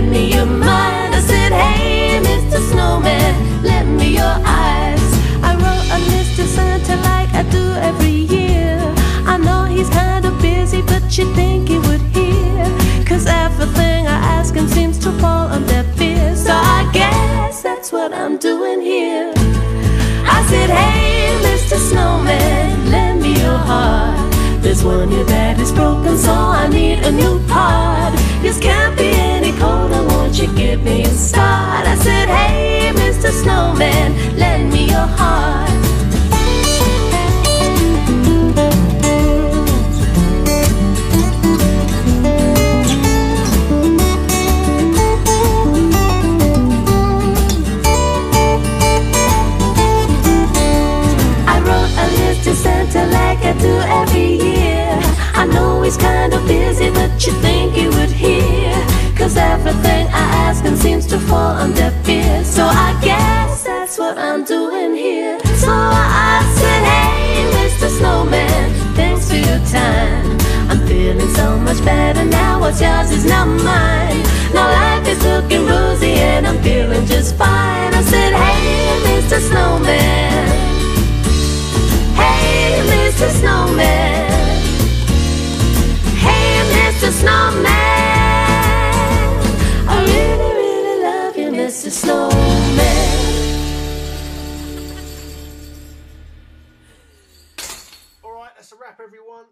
your mind. I said, Hey, Mr. Snowman, lend me your eyes. I wrote a list to Santa like I do every year. I know he's kind of busy, but you think he would hear. Cause everything I ask him seems to fall on deaf ears. So I guess that's what I'm doing here. I said, Hey, Mr. Snowman, lend me your heart. There's one here that is broken, so I need a new part. I know he's kind of busy, but you think he would hear. Cause everything I ask him seems to fall on deaf ears. So I guess that's what I'm doing here. So I said, Hey, Mr. Snowman, thanks for your time. I'm feeling so much better now. What's yours is not mine. Now life a wrap, everyone.